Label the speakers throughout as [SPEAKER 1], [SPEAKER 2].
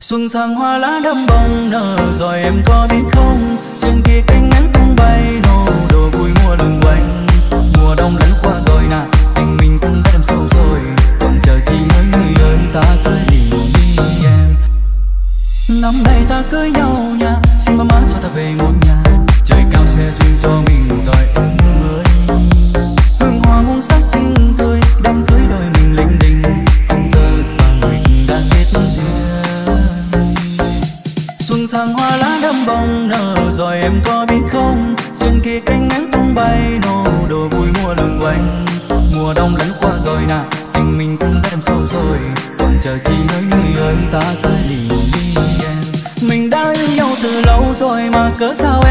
[SPEAKER 1] xuân sang hoa lá đâm bông, nở rồi em có biết không? Trên kia cánh nắng tung bay nô đồ vui mùa lừng quanh. Mùa đông lẫn qua rồi nè anh mình cũng đã đâm sâu rồi. Còn chờ chi hỡi người ơi, ta cưới đi em. Năm nay ta cưới nhau nha xin ba má cho ta về ngôi nhà. Bông nở rồi em có biết không? Trên kia cánh nắng tung bay, nô đồ vui mùa lừng quanh. Mùa đông lẫn qua rồi nè, tình mình cũng đã đâm sâu rồi. Còn chờ chi hỡi người ơi ta cưới liền đi em. Mình đã yêu nhau từ lâu rồi mà cớ sao em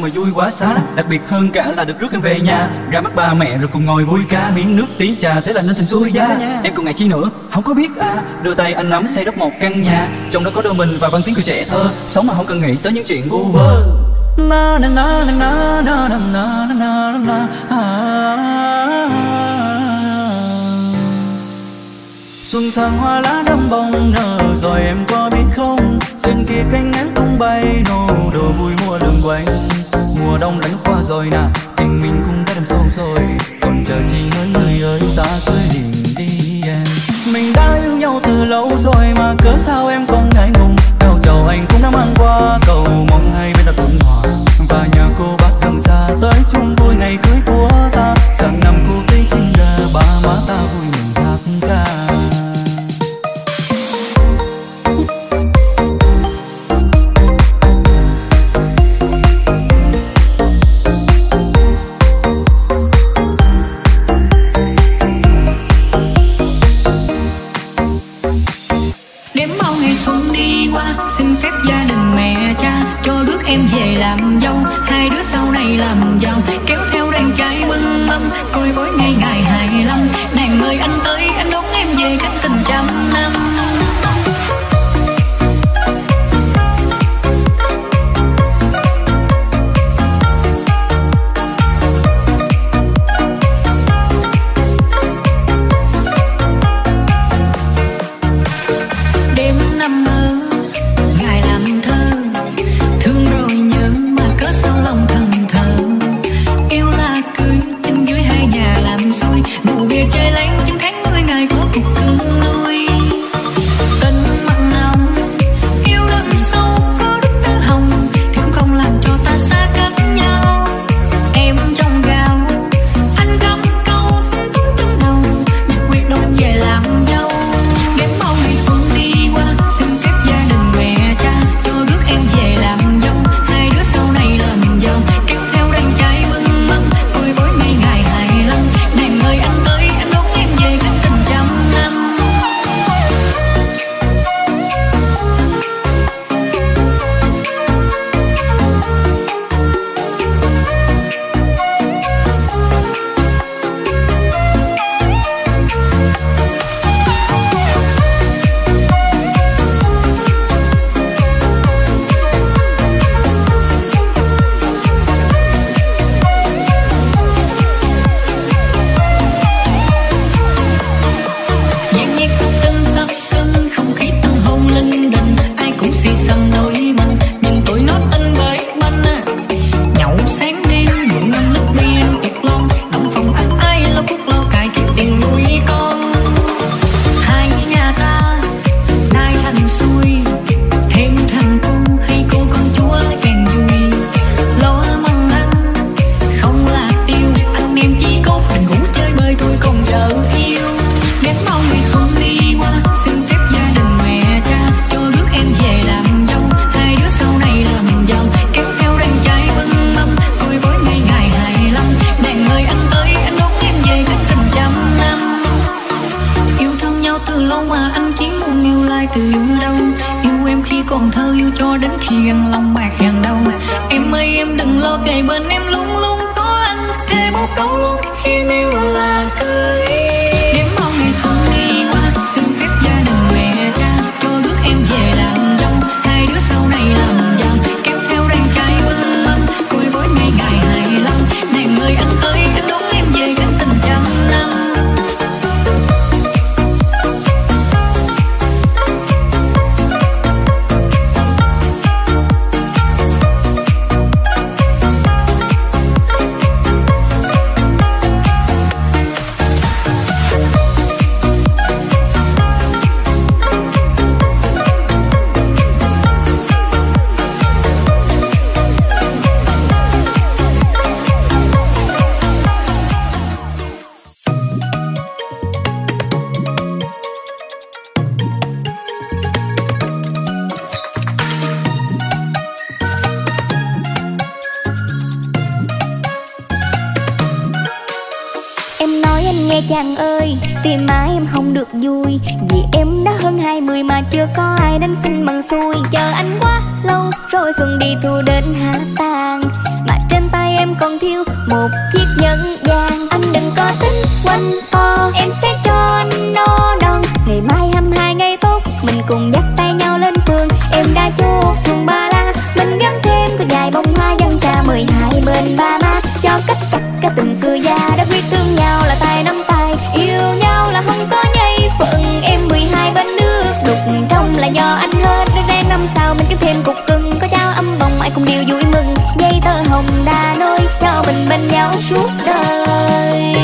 [SPEAKER 1] sao mà vui quá xá đặc biệt hơn cả là được rước em về nhà ra mắt ba mẹ rồi cùng ngồi vui ca miếng nước tí trà thế là nên thành xuôi giá em còn ngại chi nữa không có biết à đưa tay anh nắm xây đắp một căn nhà trong đó có đôi mình và văn tiếng cười trẻ thơ sống mà không cần nghĩ tới những chuyện vu vơ na na na na na na na na na na. Xuân sang hoa lá đâm bông nở rồi em có biết không Trên kia cánh nắng tung bay nô đồ vui mùa lường quanh đông đánh qua rồi nè. Tình mình cũng đã đâm sâu rồi. Còn chờ chi hơn người ơi, ta cưới liền đi em. Mình đã yêu nhau từ lâu rồi mà cớ sao em còn ngại ngùng? Cao chầu anh cũng đã mang qua cầu mong hai bên ta thuận hòa. Và nhờ cô bác thằng xa, tới chung vui ngày cưới của ta. Sang năm cô
[SPEAKER 2] anh chỉ muốn yêu lại từ đâu? Yêu em khi còn thơ, yêu cho đến khi gần lòng bạc gần đâu em ơi, em đừng lo, kề bên em luôn luôn có anh thề một câu luôn, khi yêu là cưới.
[SPEAKER 3] Chưa đánh ai xin bằng xuôi, Chờ anh quá lâu, rồi xuân đi thu đến hạ tàn. Mà trên tay em còn thiếu một chiếc nhẫn vàng. Anh đừng có tính quanh co, Em sẽ cho anh no đòn. Ngày mai 22 ngày tốt, Mình cùng dắt tay nhau lên phường. Em đã chốt xuồng ba la, Mình gắn thêm có dài bông hoa dân trà 12 bên ba má. Cho cách chặt cả tình xưa già, đã quyết thương nhau là tay nắm nhau suốt đời.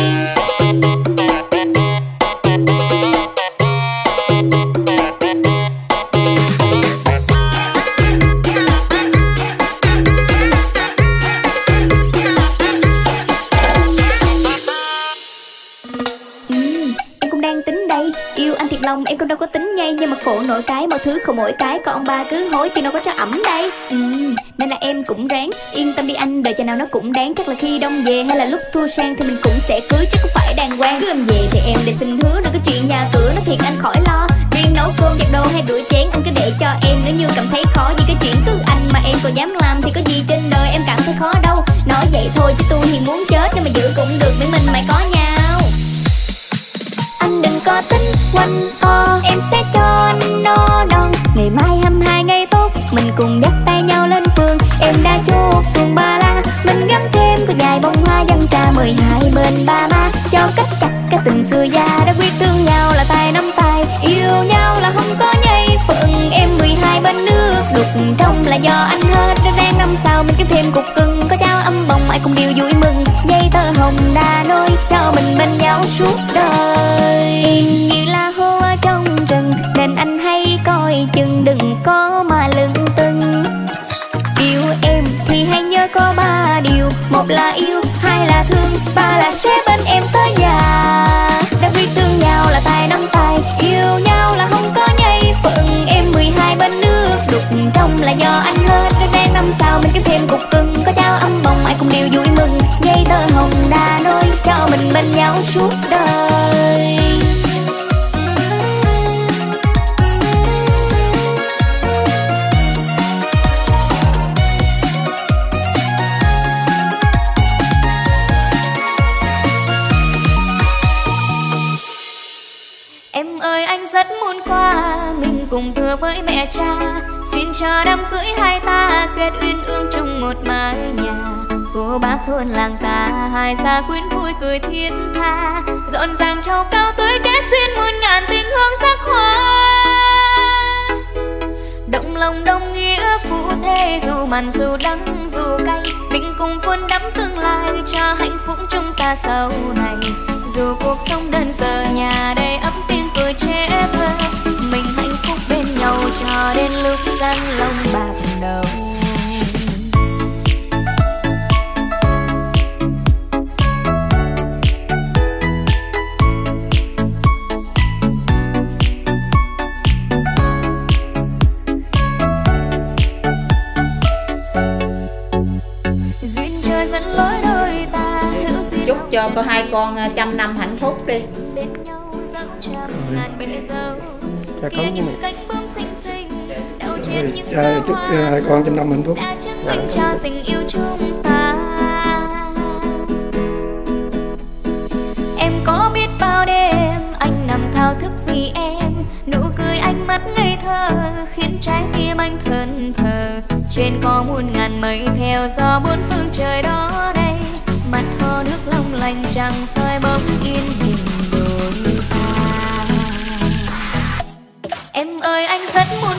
[SPEAKER 3] Ừ, em cũng đang tính đây. Yêu anh lòng em cũng đâu có tính nhây Nhưng mà khổ nổi cái mọi thứ không mỗi cái còn ông ba cứ hối chứ đâu có cho ẩm đây. Ừ, cũng ráng. Yên tâm đi anh, đời cha nào nó cũng đáng. Chắc là khi đông về hay là lúc thua sang Thì mình cũng sẽ cưới, chứ không phải đàng hoàng. Cứ em về thì em để xin hứa, Đừng có chuyện nhà cửa. Nó thiệt anh khỏi lo. Riêng nấu cơm giặt đồ hay rửa chén, Anh cứ để cho em. Nếu như cảm thấy khó Vì cái chuyện cứ anh mà em còn dám làm Thì có gì trên đời em cảm thấy khó đâu. Nói vậy thôi chứ tôi thì muốn chết, Nhưng mà giữ cũng được, miễn mình mày có nhau. Anh đừng có tính quanh co, Em sẽ cho anh no đòn Ngày mai 22 ngày mình cùng dắt tay nhau lên phương Em đã chuốc xuồng ba la. Mình gắn thêm có dài bông hoa dân trà 12 bên ba má. Cho cách chặt cái tình xưa già Đã quyết thương nhau là tay nắm tay. Yêu nhau là không có nhây phận, Em 12 bên nước đục. Trong là do anh hết Đã đang năm sau mình kiếm thêm cục cưng. Có trao âm bồng, ai cùng điều vui mừng. Dây tơ hồng đa nôi Cho mình bên nhau suốt đời. Như là là do anh hết. Đã rang năm sau mình kiếm thêm cục cưng. Có trao âm bồng ai cùng đều vui mừng. Dây tơ hồng đa nôi Cho mình bên nhau suốt đời. Thôn làng ta. Hai xa quyến vui cười thiên tha Rộn ràng trầu cao tới kết duyên Muôn ngàn tình hương sắc hoa. Động lòng đồng nghĩa phụ thế, Dù mặn dù đắng dù cay Mình cùng vun đắp tương lai Cho hạnh phúc chúng ta sau này. Dù cuộc sống đơn sơ, nhà đầy ấm tiếng cười trẻ thơ, Mình hạnh phúc bên nhau cho đến lúc gian lông bạc đầu.
[SPEAKER 4] Cho có hai con à, trăm năm hạnh phúc đi.
[SPEAKER 5] Dạ
[SPEAKER 3] kia
[SPEAKER 5] con
[SPEAKER 3] những
[SPEAKER 5] mẹ
[SPEAKER 6] dạ,
[SPEAKER 3] đóa
[SPEAKER 6] chúc
[SPEAKER 3] hoa
[SPEAKER 6] hai con trăm năm hạnh phúc.
[SPEAKER 3] minh cho tình yêu chúng ta. Em có biết bao đêm anh nằm thao thức vì em. Nụ cười ánh mắt ngây thơ khiến trái tim anh thẫn thờ. Trên có muôn ngàn mây theo gió bốn phương trời đó đây mặt hồ nước long lanh trăng soi bóng yên bình đôi ta Em ơi, anh rất muốn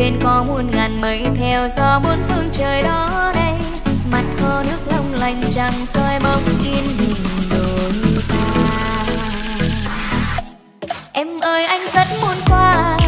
[SPEAKER 3] Trên có muôn ngàn mây theo gió muôn phương trời đó đây. Mặt hồ nước long lanh trăng soi bóng yên bình đôi ta. Em ơi, anh rất muốn qua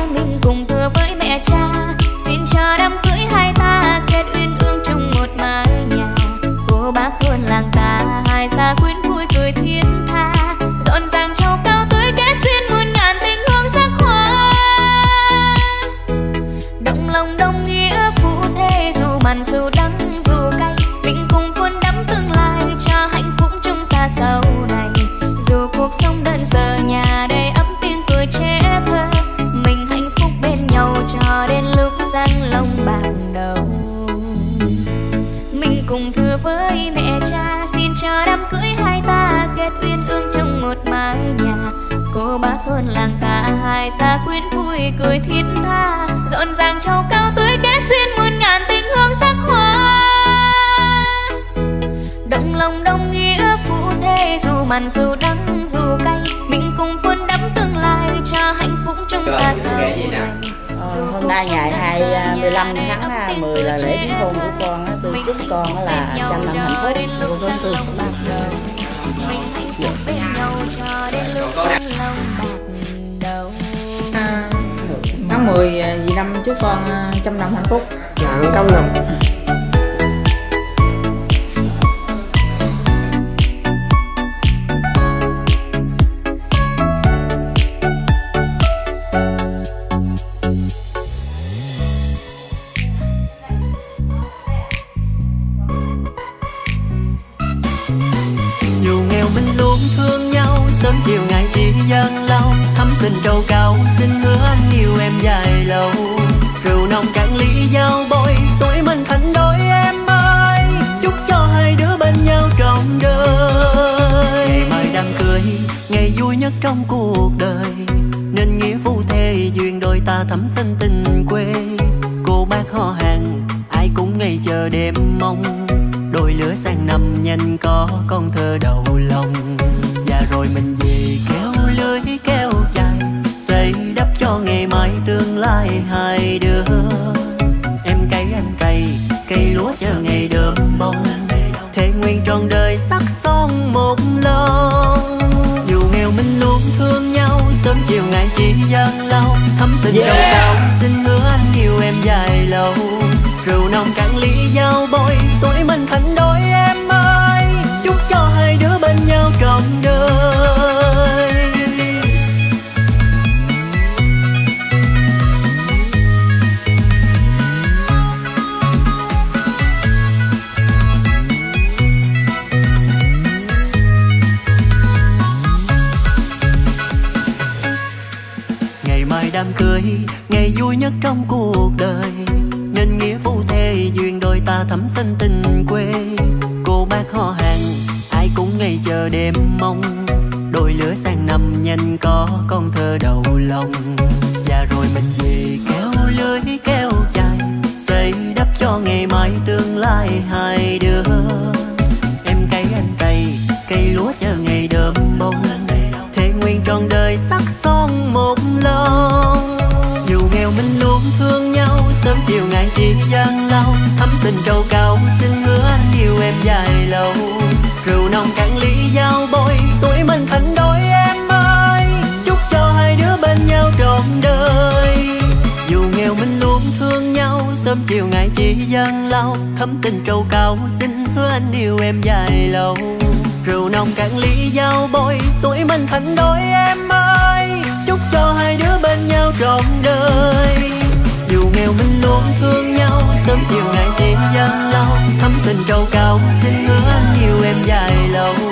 [SPEAKER 3] quyến vui cười thiết tha rộn ràng châu cao tươi kết duyên muôn ngàn tình hương sắc động lòng đồng nghĩa phụ thế dù mặn dù đắng dù cay mình cùng vun đắm tương lai cho hạnh phúc chúng ta sau này
[SPEAKER 7] Ờ, hôm nay ngày 25 tháng à, 10 là lễ đính hôn của con á, tôi chúc con là trăm năm hạnh phúc cô con tôi.
[SPEAKER 3] mình hạnh phúc bên nhau cho đến lúc giang lòng bạc đầu.
[SPEAKER 8] À, tháng 10 à, dì năm chúc con à, trăm năm hạnh phúc?
[SPEAKER 5] Dạ con cảm
[SPEAKER 9] ta thắm xanh tình quê. Cô bác họ hàng, ai cũng ngày chờ đêm mong. Đôi lứa sang năm nhanh có con thơ đầu lòng. Và rồi mình về kéo lưới kéo chài xây đắp cho ngày mai tương lai hai đứa. chỉ gian lao. Thắm tình
[SPEAKER 5] trâu cao, xin hứa yêu em dài lâu. Rượu nồng cạn ly giao bôi, tuổi mình thành đôi em ơi. Chúc cho hai đứa bên nhau trọn đời. Dù nghèo mình luôn thương nhau, sớm chiều ngày chỉ gian lao. Thắm tình trâu cao, xin hứa anh yêu em dài lâu. Rượu nồng cạn ly giao bôi, tuổi mình thành đôi em ơi. Chúc cho hai đứa bên nhau trọn đời. Dù nghèo mình luôn thương sớm chiều ngày chỉ dân lâu, thắm tình trâu cao, xin hứa yêu em dài lâu.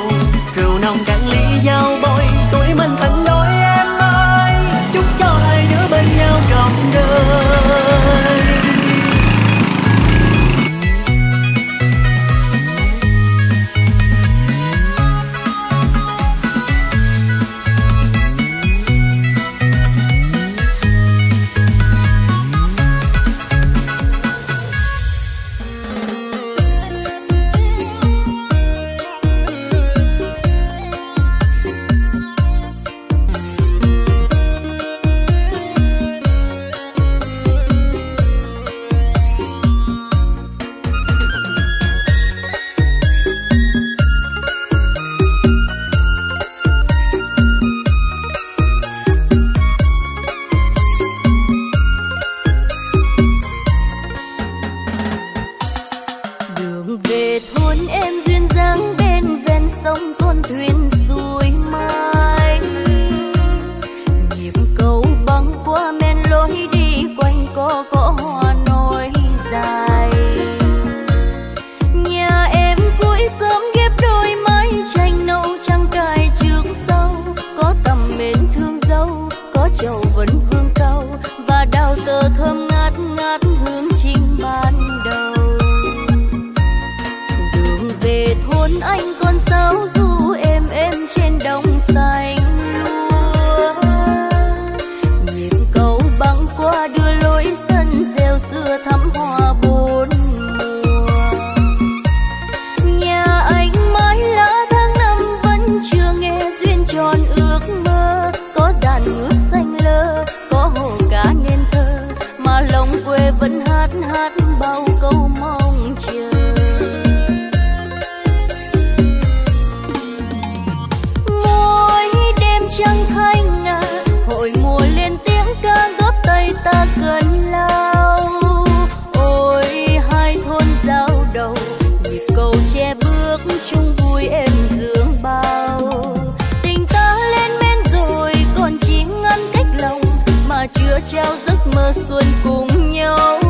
[SPEAKER 10] trao giấc mơ xuân cùng nhau.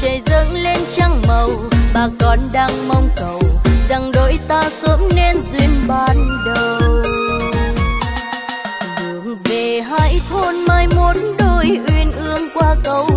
[SPEAKER 10] Trời dâng lên trăng màu, bà con đang mong cầu rằng đôi ta sớm nên duyên ban đầu. Đường về hai thôn mai một đôi uyên ương qua cầu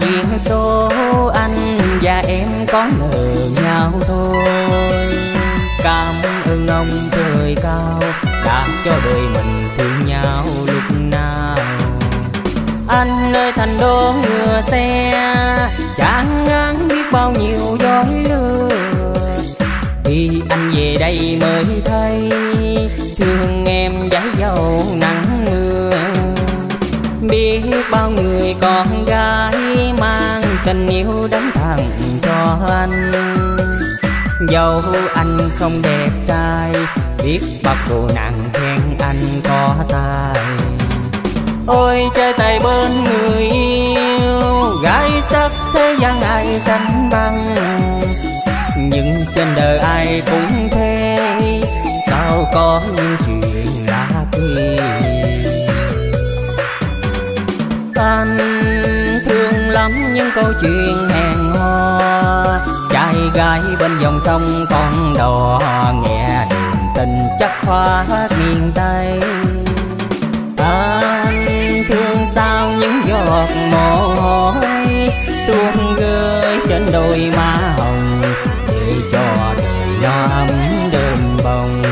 [SPEAKER 10] duyên
[SPEAKER 4] số anh và em có nợ nhau thôi. Cảm ơn ông trời cao đã cho đời mình thương nhau lúc nào. Anh nơi thành đô ngựa xe, chẳng ngán biết bao nhiêu dối lừa khi anh về đây mới thấy thương em giải dầu nắng mưa. Biết bao người còn anh dẫu anh không đẹp trai, biết bắt cô nàng khen anh có tài. Ôi, chơi tay bên người yêu, gái sắc thế gian ai sánh bằng. Nhưng trên đời ai cũng thế, sao có những chuyện lạ kỳ. Anh những câu chuyện hẹn hò trai gái bên dòng sông con đò, nghe đường tình chắc hoa miền tây. Anh thương sao những giọt mồ hôi, tuôn rơi trên đôi má hồng, để cho đời nó ấm đơm bồng.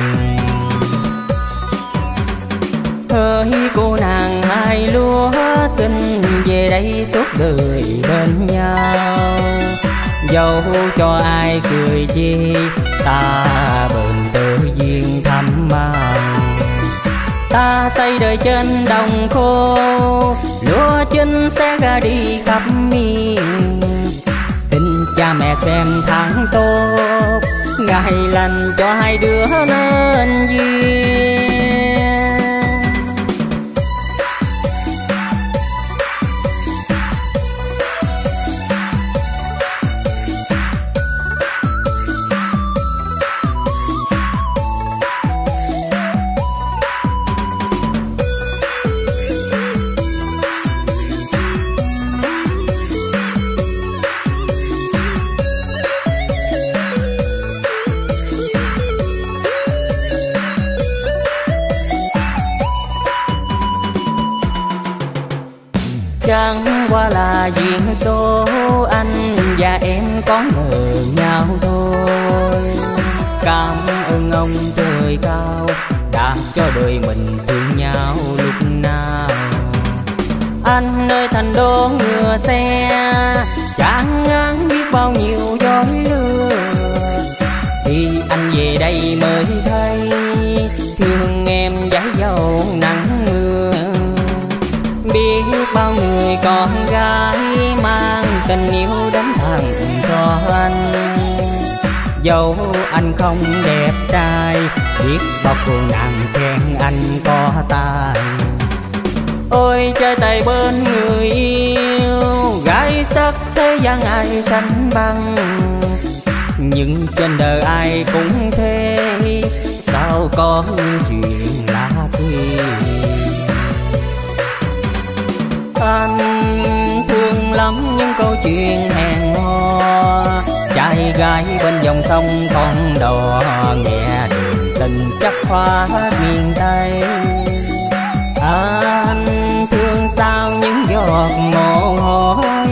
[SPEAKER 4] Hỡi cô nàng hai lúa xinh đây suốt đời bên nhau. Dẫu cho ai cười chi, ta bền tự duyên thắm mang ta xây đời trên đồng khô, lúa chín sẽ ra đi khắp miền. Xin cha mẹ xem tháng tốt ngày lành cho hai đứa nên duyên. Duyên số anh và em có ngờ nhau thôi. Cảm ơn ông trời cao, đã cho đời mình thương nhau lúc nào. Anh nơi thành đô ngựa xe, chẳng ngán biết bao nhiêu dối lừa. Thì anh về đây mới thấy, thương em giá dầu nắng mưa. Biết bao người con gái tình yêu đến thằng cho anh dẫu anh không đẹp trai, biết bao cô nàng khen anh có tài. Ôi, chơi tay bên người yêu, gái sắc thế gian ai sánh bằng. Nhưng trên đời ai cũng thế, sao có những chuyện lạ kỳ. Anh thương lắm những câu chuyện hẹn hò trai gái bên dòng sông con đò, nghe đường tình chắc hoa miền tây. Anh thương sao những giọt mồ hôi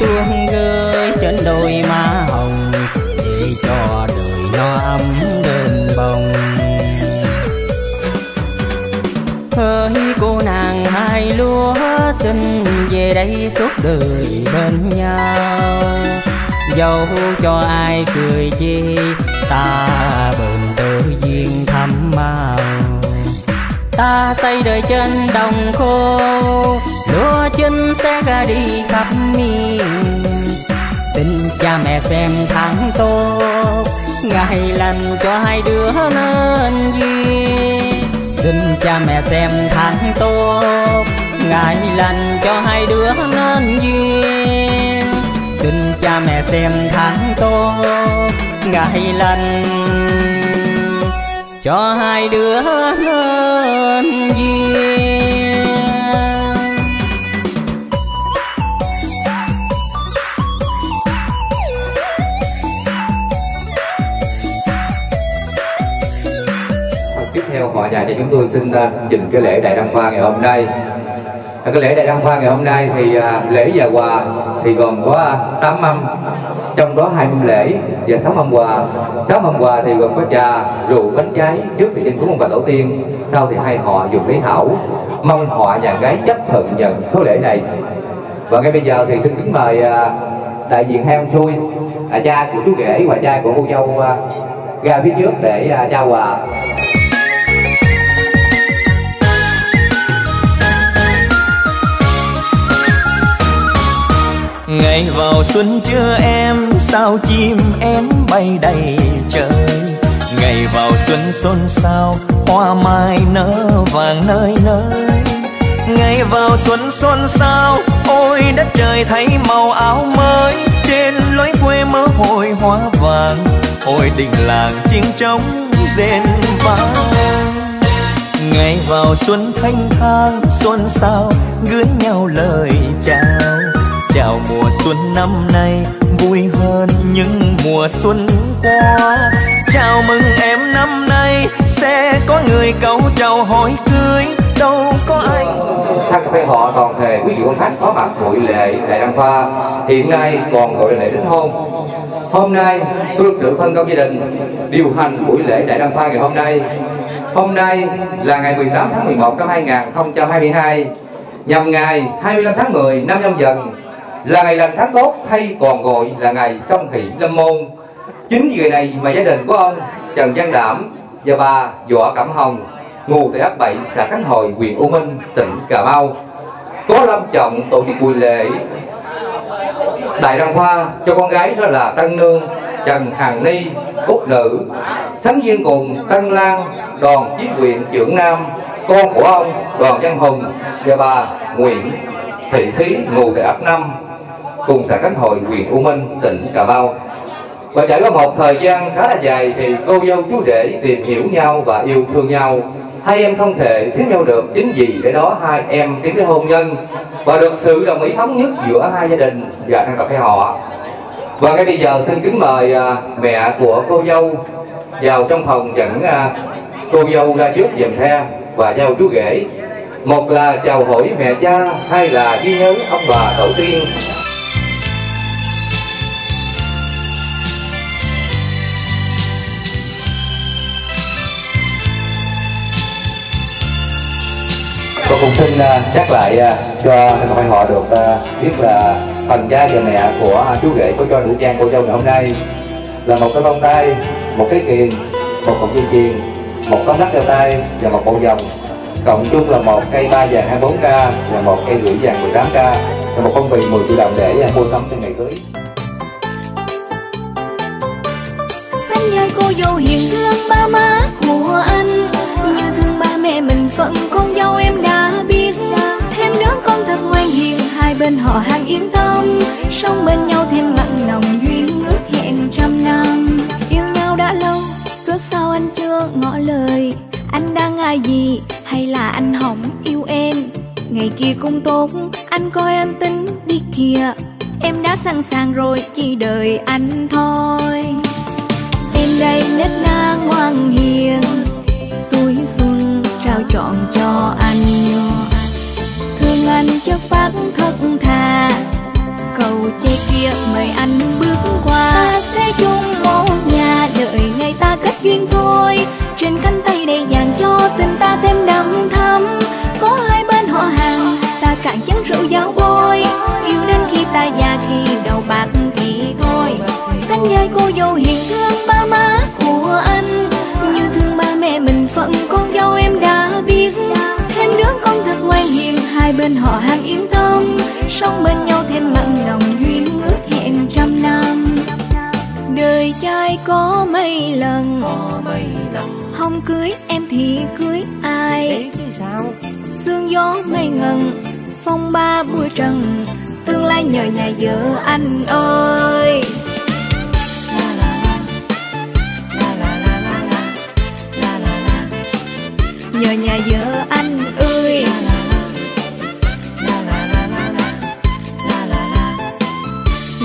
[SPEAKER 4] tuôn rơi trên đôi má về đây suốt đời bên nhau. Dẫu cho ai cười chi, ta bừng tự duyên thắm màu. Ta xây đời trên đồng khô, lúa chín sẽ ra đi khắp miền. Xin cha mẹ xem tháng tốt, ngày lành cho hai đứa nên duyên. Xin cha mẹ xem tháng tốt ngày lành cho hai đứa nên duyên. Xin cha mẹ xem tháng tô ngày lành cho hai đứa nên duyên.
[SPEAKER 11] Tiếp theo họ nhà cho chúng tôi xin à, trình cái lễ đại đăng hoa ngày hôm nay. À, cái lễ đại đăng hoa ngày hôm nay thì à, lễ và quà thì gồm có 8 mâm trong đó hai mâm lễ và sáu mâm quà. Sáu mâm quà thì gồm có trà rượu bánh trái trước thì dân cúng ông bà tổ tiên sau thì hai họ dùng giấy thảo. Mong họ nhà gái chấp thuận nhận số lễ này. Và ngay bây giờ thì xin kính mời à, đại diện hai ông xui à, cha của chú rể và cha của cô dâu à, ra phía trước để à, trao quà.
[SPEAKER 12] Ngày vào xuân chưa em, sao chim em bay đầy trời? Ngày vào xuân xôn xao, hoa mai nở vàng nơi nơi. Ngày vào xuân xuân sao ôi đất trời thấy màu áo mới. Trên lối quê mơ hồi hoa vàng, ôi đình làng chiêng trống rền vang. Ngày vào xuân thanh thang xuân sao gửi nhau lời chào chào mùa xuân năm nay, vui hơn những mùa xuân qua. Chào mừng em năm nay, sẽ có người cầu chào hỏi cưới đâu có anh
[SPEAKER 11] thân cà họ toàn thể quý vị quan khách có mặt buổi lễ đại đăng khoa. Hiện nay còn gọi là lễ đính hôn. Hôm nay, tôi được sự phân công gia đình điều hành buổi lễ đại đăng khoa ngày hôm nay. Hôm nay là ngày 18 tháng 11 năm 2022 nhằm ngày 25 tháng 10 năm nhâm dần là ngày lành tháng tốt hay còn gọi là ngày song hỷ lâm môn. Chính vì ngày này mà gia đình của ông Trần Văn Đảm và bà Võ Cẩm Hồng ngụ tại ấp 7 xã Khánh Hội, huyện U Minh, tỉnh Cà Mau có lâm trọng tổ chức buổi lễ đại đăng hoa cho con gái đó là Tân Nương, Trần Hằng Ni Úc Nữ. Sánh viên cùng Tân Lan, đoàn chí huyện trưởng Nam, con của ông đoàn Văn Hùng và bà Nguyễn Thị Thí ngụ tại ấp 5 cùng xã Khánh Hội, huyện U Minh, tỉnh Cà Mau. Và trải qua một thời gian khá là dài thì cô dâu chú rể tìm hiểu nhau và yêu thương nhau. Hai em không thể thiếu nhau được, chính vì để đó hai em tiến tới hôn nhân và được sự đồng ý thống nhất giữa hai gia đình và ăn cà phê họ. Và ngay bây giờ xin kính mời à, mẹ của cô dâu vào trong phòng dẫn à, cô dâu ra trước dèm xe và giao chú rể. Một là chào hỏi mẹ cha, hai là ghi nhớ ông bà tổ tiên. Tôi cũng xin uh, nhắc lại uh, cho hai họ được uh, biết là phần cha và mẹ của chú rể của cho nữ trang cô dâu ngày hôm nay là một cái vòng tay, một cái kiền, một cục dây chuyền, một tấm nắp đeo tay và một bộ vòng cộng chung là một cây ba vàng 24k và một cây rưỡi vàng 18k và một con vị 10 triệu đồng để mua sắm cho ngày cưới.
[SPEAKER 2] xanh nhai cô dâu hiền thương ba má của anh. Như thương ba mẹ mình phận con dâu em đã đứa ngoan hiền hai bên họ hàng yên tâm. Sống bên nhau thêm mặn nồng duyên ước hẹn trăm năm. Yêu nhau đã lâu cớ sao anh chưa ngỏ lời? Anh đang ngại gì, hay là anh hỏng yêu em? Ngày kia cũng tốt, anh coi anh tính đi kìa. Em đã sẵn sàng rồi, chỉ đợi anh thôi. Em đây nết na ngoan hiền tuổi xuân trao chọn cho anh anh chất phát thật thà cầu che kia mời anh bước qua. Ta sẽ chung một nhà đợi ngày ta kết duyên thôi. Trên cánh tay này vàng cho tình ta thêm đậm thắm. Có hai bên họ hàng, ta cạn chén rượu giao bôi. Yêu đến khi ta già, khi đầu bạc thì thôi. Xanh vai cô dâu hiền thương ba má của anh. Như thương ba mẹ mình phận con bên họ hàng yên tâm. Sống bên nhau thêm mặn nồng duyên ước hẹn trăm năm. Đời trai có mấy lần? Không cưới em thì cưới ai? Sương gió mây ngần phong ba bụi trần. Tương lai nhờ nhà vợ anh ơi. Nhờ nhà vợ anh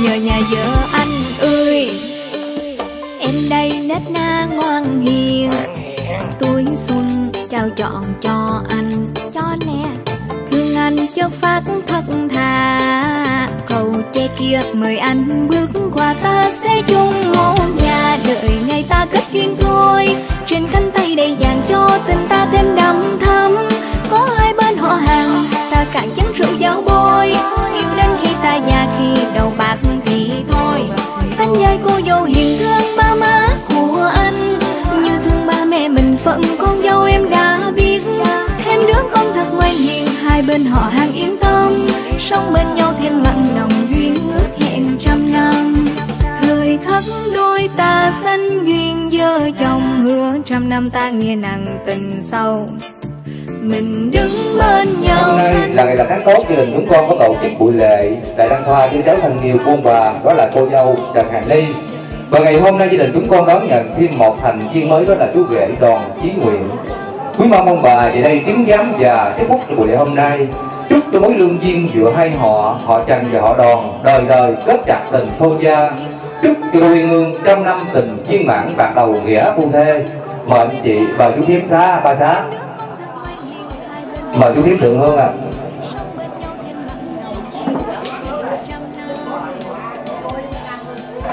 [SPEAKER 2] nhờ nhà vợ anh ơi. Em đây nết na ngoan hiền. Tuổi xuân trao chọn cho anh. Cho nè, thương anh chất phát thật thà. Cầu che kia mời anh bước qua ta sẽ chung một nhà. Đợi ngày ta kết duyên thôi. Trên cánh tay đầy vàng cho tình ta thêm đậm thắm. Có hai bên họ hàng, ta cạn chén rượu giao bôi. Yêu đến khi ta già khi đầu bạc thì thôi. Sân dây cô dâu hiền thương ba má của anh. Như thương ba mẹ mình phận con dâu em đã biết. Thêm đứa con thật ngoan hiền, hai bên họ hàng yên tâm. Sống bên nhau thêm mặn nồng duyên ước hẹn trăm năm. Thời khắc đôi ta sanh duyên vợ chồng hứa trăm năm ta nghe nặng tình sâu mình đứng bên nhau
[SPEAKER 11] Hôm nay là ngày là tháng tốt gia đình chúng con có tổ chức buổi lễ tại đăng khoa với cháu yêu của ông bà đó là cô dâu Trần Hàn Ni. Và ngày hôm nay gia đình chúng con đón nhận thêm một thành viên mới đó là chú rể Đoàn Chí Nguyện quý mong ông bà về đây chứng giám và phúc cho buổi lễ hôm nay. Chúc cho mối lương duyên giữa hai họ họ Trần và họ Đoàn đời đời kết chặt tình thôn gia. Chúc cho đôi hương trăm năm tình viên mãn bạc đầu nghĩa phu thê. Mời anh chị mời chú thiếm xá ba xá mời chú tiếp thượng hương ạ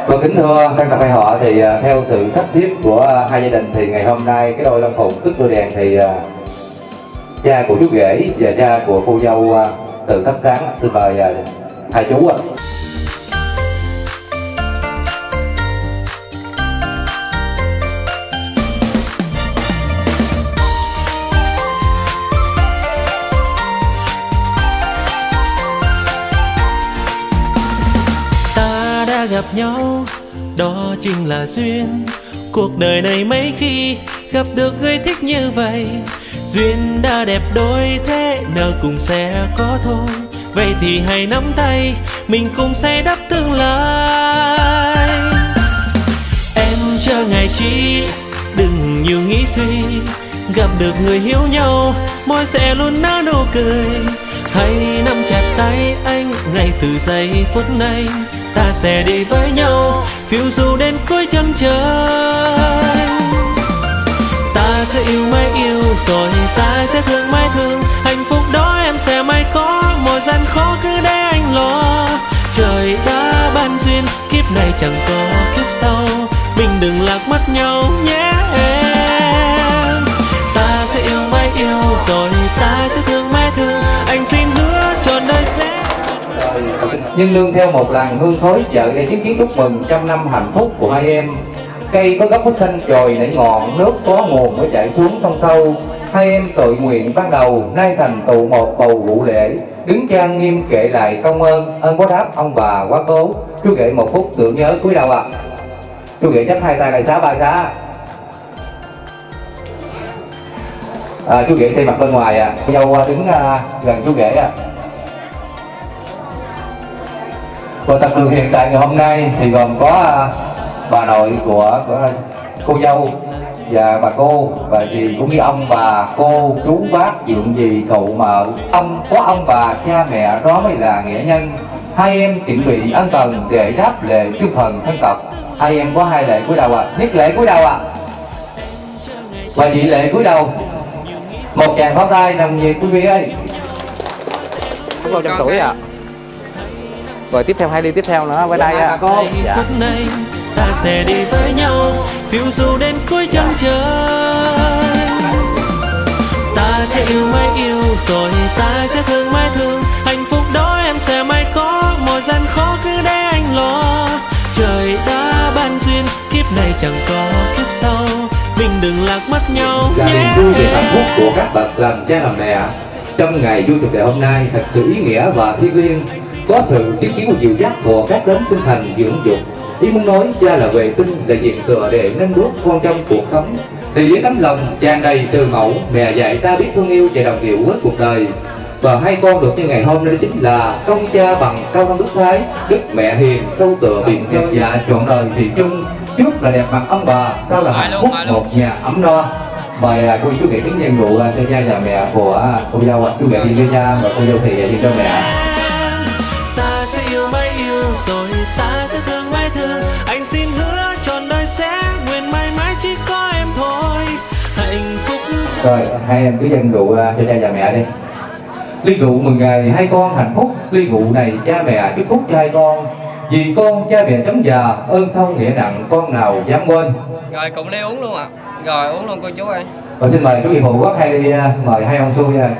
[SPEAKER 11] Vâng kính thưa các cặp hai họ, thì à, theo sự sắp xếp của hai gia đình thì ngày hôm nay cái đôi Long phụng tức đôi đèn thì à, cha của chú rể và cha của cô dâu tự từ thắp sáng xin mời hai chú ạ.
[SPEAKER 13] À. chính là duyên. Cuộc đời này mấy khi gặp được người thích như vậy, duyên đã đẹp đôi thế nợ cùng sẽ có thôi. Vậy thì hãy nắm tay, mình cùng xây đắp tương lai. Em chờ ngày chi, đừng nhiều nghĩ suy. Gặp được người hiểu nhau, môi sẽ luôn nở nụ cười. Hãy nắm chặt tay anh, ngay từ giây phút này. Ta sẽ đi với nhau phiêu du đến cuối chân trời. Ta sẽ yêu mãi yêu, rồi ta sẽ thương mãi thương. Hạnh phúc đó em sẽ mãi có. Mọi gian khó cứ để anh lo. Trời đã ban duyên, kiếp này chẳng có kiếp sau. Mình đừng lạc mất nhau nhé.
[SPEAKER 11] Nhưng nương theo một làn hương khói vợ để chứng kiến chúc mừng trăm năm hạnh phúc của hai em. Cây có gốc bức xanh trồi nảy ngọn, nước có nguồn mới chảy xuống sông sâu. Hai em tội nguyện ban đầu, nay thành tụ một bầu vụ lễ. Đứng trang nghiêm kệ lại công ơn, ơn có đáp ông bà quá cố. Chú kể một phút tưởng nhớ cúi đầu ạ. Chú kể chấp hai tay lại xá ba xá. À, Chú kể xây mặt bên ngoài ạ. À. Dâu đứng à, gần chú kể ạ. à. Và tập trường hiện tại ngày hôm nay thì gồm có à, bà nội của, của cô dâu và bà cô. Và thì cũng như ông bà cô chú bác dượng gì cậu mợ ông có ông bà cha mẹ đó mới là nghĩa nhân. Hai em chuẩn bị ân cần để đáp lệ chương thần thân tộc. Hai em có hai lễ cúi đầu ạ. À. nhất lễ cúi đầu ạ. À. và nhị lễ cúi đầu. Một chàng pháo tay nằm nhiệt quý vị ơi. Bao trăm tuổi ạ rồi tiếp theo hai ly tiếp theo nữa bên đây à.
[SPEAKER 13] giây phút này ta sẽ đi với nhau phiêu du đến cuối chân trời. Ta sẽ yêu mãi yêu rồi ta sẽ thương mãi thương. Hạnh phúc đó em sẽ mãi có mọi gian khó cứ để anh lo. Trời đã ban duyên kiếp này chẳng có kiếp sau. Mình đừng lạc mất nhau
[SPEAKER 11] là niềm vui về hạnh phúc của các bậc làm cha làm mẹ. Trong ngày vui thực đại hôm nay thật sự ý nghĩa và thiêng liêng có sự chứng kiến một dìu dắt của các đấng sinh thành dưỡng dục. Ý muốn nói cha là vệ tinh là diện tựa để nâng đuốc con trong cuộc sống. Thì với tấm lòng tràn đầy từ mẫu mẹ dạy ta biết thương yêu và đồng điệu với cuộc đời. Và hai con được như ngày hôm nay chính là công cha bằng cao công đức thái đức mẹ hiền sâu tựa biển kẹp dạ. trọn đời thì chung. Trước là đẹp mặt ông bà sau là hạnh phúc một nhà ấm no. Mời à, cô chú nghệ tiếng nhân vụ à, cho cha và mẹ của à, cô dâu chú nghệ đi cho cha và cô dâu thì đi cho mẹ
[SPEAKER 13] rồi
[SPEAKER 11] hai em cứ dân vụ à, cho cha và mẹ đi. Ly rượu mừng ngày hai con hạnh phúc. Ly rượu này cha mẹ chúc phúc cho hai con. Vì con cha mẹ chấm già ơn sâu nghĩa nặng con nào dám quên.
[SPEAKER 14] Rồi cùng ly uống luôn ạ. Rồi uống luôn cô chú ơi.
[SPEAKER 11] và xin mời chú Hiệp Phụ Quốc hay à, mời hai ông xuôi à,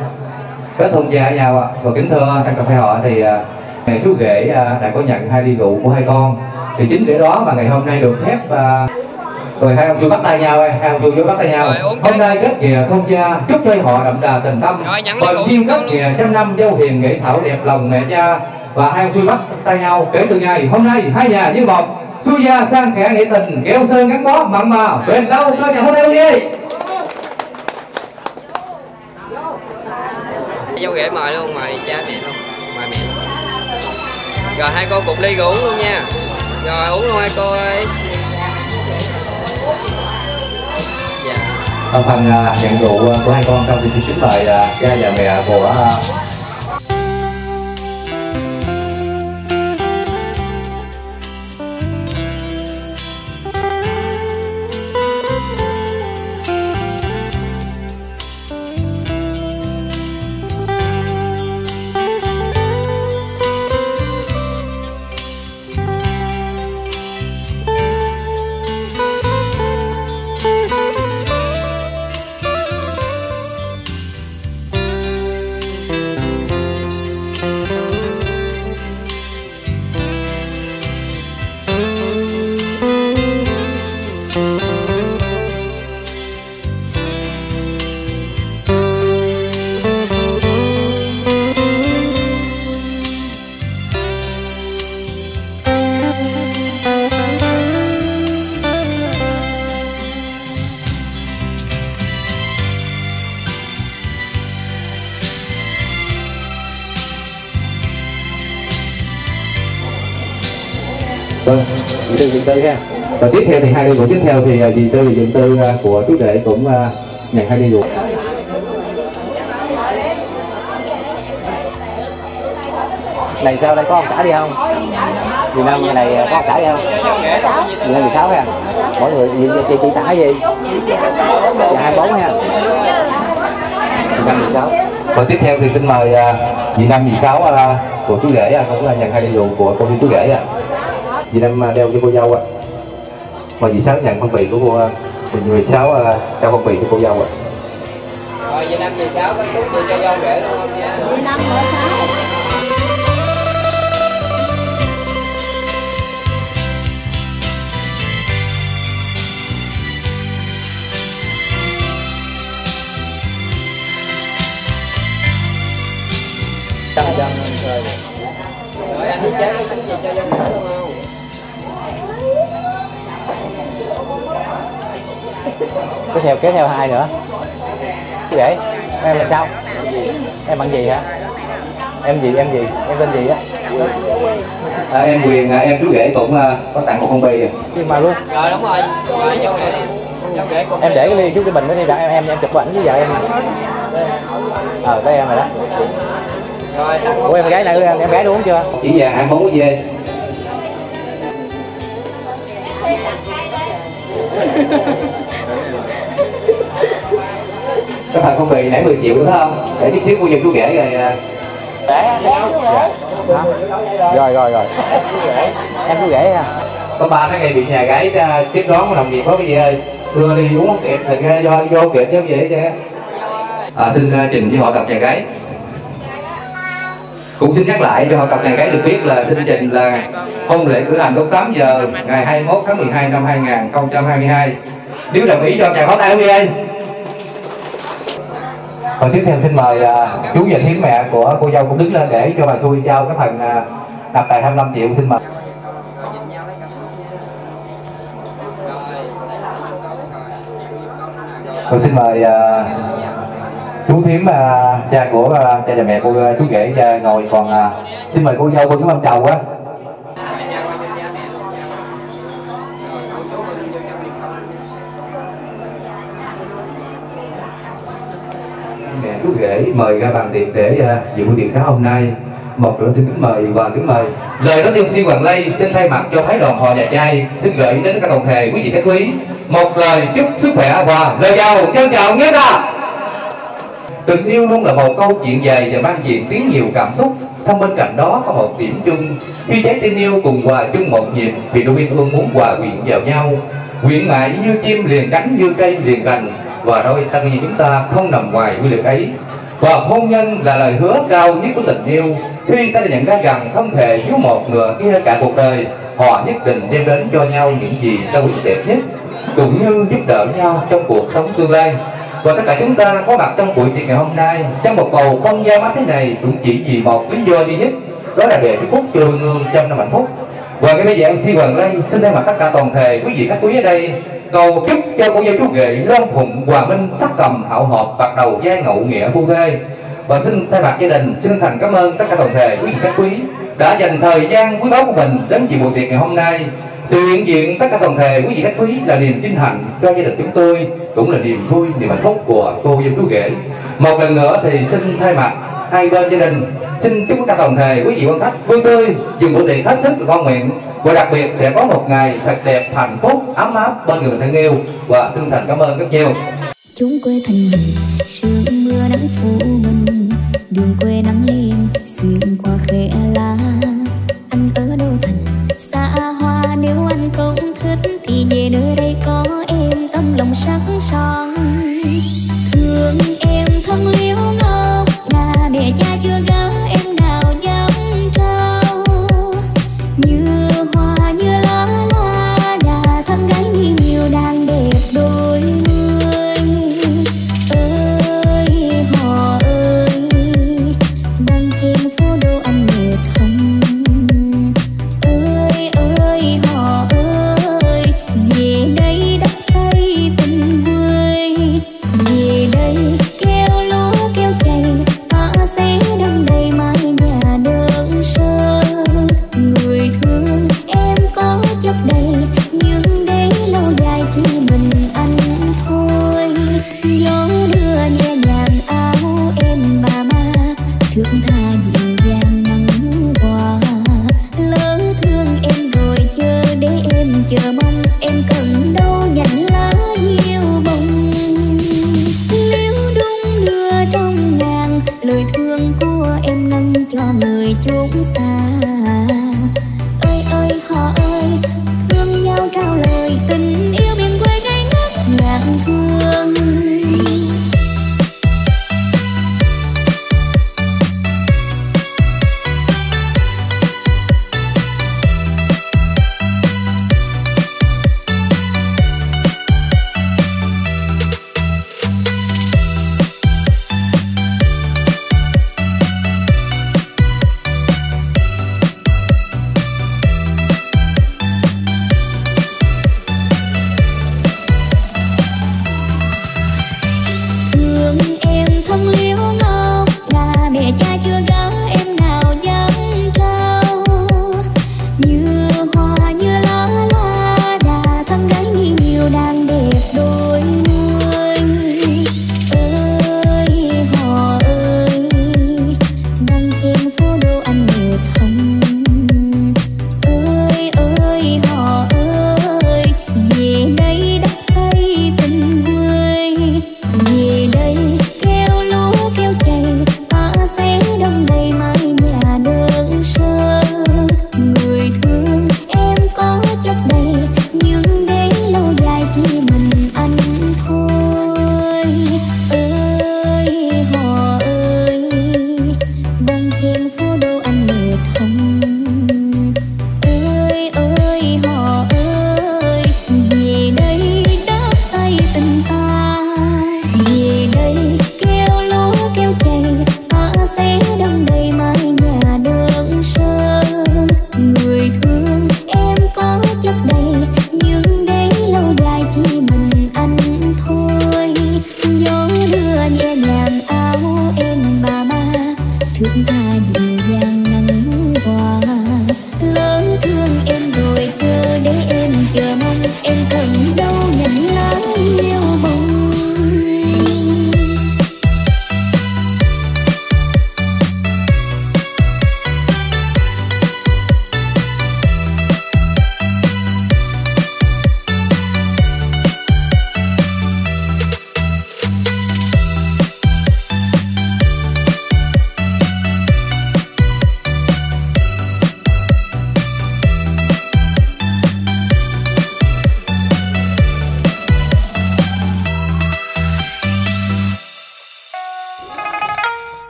[SPEAKER 11] kết hôn gia với nhau ạ. Và kính thưa tăng cặp hai họ thì à, ngày chú rể à, đã có nhận hai ly rượu của hai con. Thì chính để đó mà ngày hôm nay được phép à, rồi hai ông xuôi bắt tay nhau ơi hai ông xuôi vô bắt tay nhau
[SPEAKER 14] Rồi,
[SPEAKER 11] hôm nay kết nghĩa không cha chúc cho họ đậm đà tình bền
[SPEAKER 14] rượu
[SPEAKER 11] duyên kết nghĩa trăm năm dâu hiền nghệ thảo đẹp lòng mẹ cha và hai ông xuôi bắt tay nhau kể từ ngày hôm nay hai nhà như một xuôi gia sang khẽ nghĩa tình keo sơn gắn bó mặn mà bền lâu cho nhà hôn theo đi
[SPEAKER 14] Dâu ghẻ mời luôn, mời cha mẹ luôn. Mời mẹ luôn. Rồi hai cô cùng ly uống luôn nha. Rồi uống luôn hai cô ơi.
[SPEAKER 11] Ở phần à, nhận rượu à, của hai con trong thì xin kính mời à, cha và mẹ của tư tư ha và tiếp theo thì hai đi vụ tiếp theo thì à, dì tư dì tư của chú rể cũng à, nhận hai đi rượu này sao đây có ông xã đi không? Việt năm như này có ông xã đi không? Năm mươi sáu ha. Mỗi người chị chị, chị tả gì? Dạ 24 ha. Năm mươi sáu. và tiếp theo thì xin mời chị năm mười sáu của chú rể cũng là nhận hai đi rượu của cô chú rể ạ Việt Nam à, đeo cho cô dâu ạ mời dì sáu nhận phong bì của cô à, người sáu à, trao phong bì cho cô dâu ạ
[SPEAKER 14] Rồi năm về sáu cho dâu ghẻ luôn không nha.
[SPEAKER 10] năm mở sáu
[SPEAKER 14] Chân chân rồi. Rồi anh đi chế có tính gì cho dâu ghẻ luôn không?
[SPEAKER 11] Kế theo kế theo hai nữa. Chú rể em là sao? Em bằng gì hả? Em gì em gì? Em tên gì á? À, em quyền à, em chú rể cũng à, có tặng một phong bì nhưng mà luôn
[SPEAKER 14] Rồi đúng rồi. Rồi
[SPEAKER 11] em để cái ly chút cái bình đó đi đã em em em chụp ảnh với vợ em nè. Ờ tới em rồi đó.
[SPEAKER 14] Rồi.
[SPEAKER 11] Ủa em gái này em, em gái uống chưa? Chỉ vàng ăn bún dê có phải phong bì nãy 10 triệu đúng không? Để chút xíu mua giùm chú rể rồi à. Hả? rồi rồi rồi. Em chú rể. Ha có ba tháng ngày bị nhà gái à, tiếp đón đồng nghiệp có cái gì ơi đưa đi uống kịp thì do vô kịp chứ vậy chứ. À, xin à, trình với họ cặp nhà gái. Cũng xin nhắc lại cho họ cặp nhà gái được biết là xin trình là hôn lễ cử hành lúc 8 giờ ngày 21 tháng 12 năm 2022 nếu đồng ý cho chàng pháo tay quý ơi và tiếp theo xin mời uh, chú và thím mẹ của cô dâu cũng đứng lên để cho bà xui trao cái phần à, uh, đặt tài 25 triệu. Xin mời. Tôi xin mời uh, chú thím uh, cha của uh, cha và mẹ cô uh, chú rể uh, ngồi. Còn uh, xin mời cô dâu cô chú ông chồng á. uh, chú rể mời ra bàn tiệc để à, dự buổi tiệc sáng hôm nay. Một nữa xin kính mời và kính mời. Lời nói tiên si hoàng lây xin thay mặt cho phái đoàn họ nhà trai, xin gửi đến các đồng thể quý vị khách quý. Một lời chúc sức khỏe và lời chào trân trọng nhất ta tình yêu luôn là một câu chuyện dài và mang diện tiếng nhiều cảm xúc. Song bên cạnh đó có một điểm chung. Khi trái tim yêu cùng hòa chung một nhịp, thì đôi bên luôn muốn hòa quyện vào nhau. Quyện mãi như chim liền cánh, như cây liền cành và đôi ta nhiên chúng ta không nằm ngoài quy luật ấy. Và hôn nhân là lời hứa cao nhất của tình yêu. Khi ta đã nhận ra rằng không thể thiếu một nửa kia cả cuộc đời, họ nhất định đem đến cho nhau những gì cao quý đẹp nhất, cũng như giúp đỡ nhau trong cuộc sống tương lai. Và tất cả chúng ta có mặt trong buổi tiệc ngày hôm nay, trong một bầu không gian mắt thế này cũng chỉ vì một lý do duy nhất, đó là để chúc phúc cho đôi trong trăm năm hạnh phúc. Và ngay bây giờ, em xin Hoàng Lê xin thay mặt tất cả toàn thể quý vị các quý ở đây cầu chúc cho cô giáo chú nghệ Loan Phụng, Hòa Minh sắc cầm hảo hợp bạc đầu giai ngậu nghĩa phu thê. Và xin thay mặt gia đình xin thành cảm ơn tất cả toàn thể quý vị khách quý đã dành thời gian quý báu của mình đến dự buổi tiệc ngày hôm nay. Sự hiện diện tất cả toàn thể quý vị khách quý là niềm vinh hạnh cho gia đình chúng tôi, cũng là niềm vui, niềm hạnh phúc của cô dâu chú rể một lần nữa thì xin thay mặt hai bên gia đình. Xin chúc tất cả toàn thể quý vị quan khách vui tươi, dùng buổi tiệc hết sức và con nguyện và đặc biệt sẽ có một ngày thật đẹp, hạnh phúc, ấm áp bên người thân yêu. Và xin thành cảm ơn rất nhiều.
[SPEAKER 3] Chúng quê thành mình sương mưa nắng phủ mình. Đường quê nắng lên xuyên qua khe lá